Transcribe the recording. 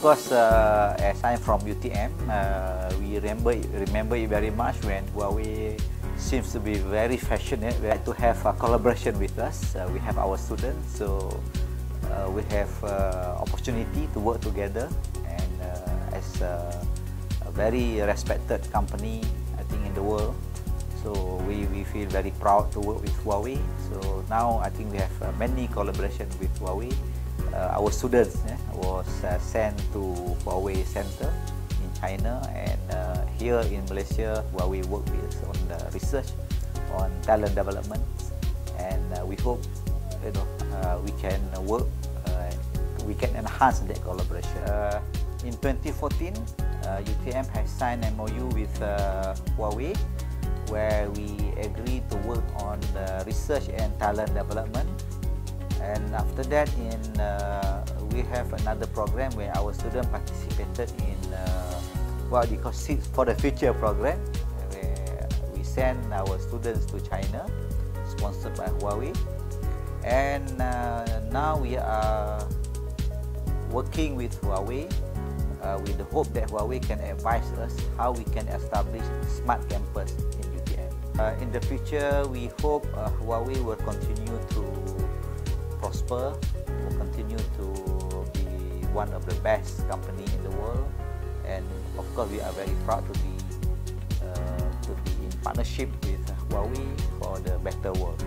course, uh, as I'm from UTM, uh, we remember remember it very much when Huawei seems to be very passionate to have a collaboration with us. Uh, we have our students, so uh, we have uh, opportunity to work together and uh, as a, a very respected company, I think in the world. So we, we feel very proud to work with Huawei. So now I think we have uh, many collaboration with Huawei. Uh, our students eh, was uh, sent to Huawei Center in China and uh, here in Malaysia, Huawei work with on the research on talent development and uh, we hope you know uh, we can work uh, we can enhance that collaboration. Uh, in 2014, uh, UTM has signed MOU with uh, Huawei where we agreed to work on the research and talent development. And after that, in uh, we have another program where our students participated in uh, what we call Seeds for the Future program, where we send our students to China, sponsored by Huawei. And uh, now we are working with Huawei uh, with the hope that Huawei can advise us how we can establish smart campus in UTM. Uh, in the future, we hope uh, Huawei will continue to prosper, will continue to be one of the best company in the world, and of course, we are very proud to be uh, to be in partnership with Huawei for the better world.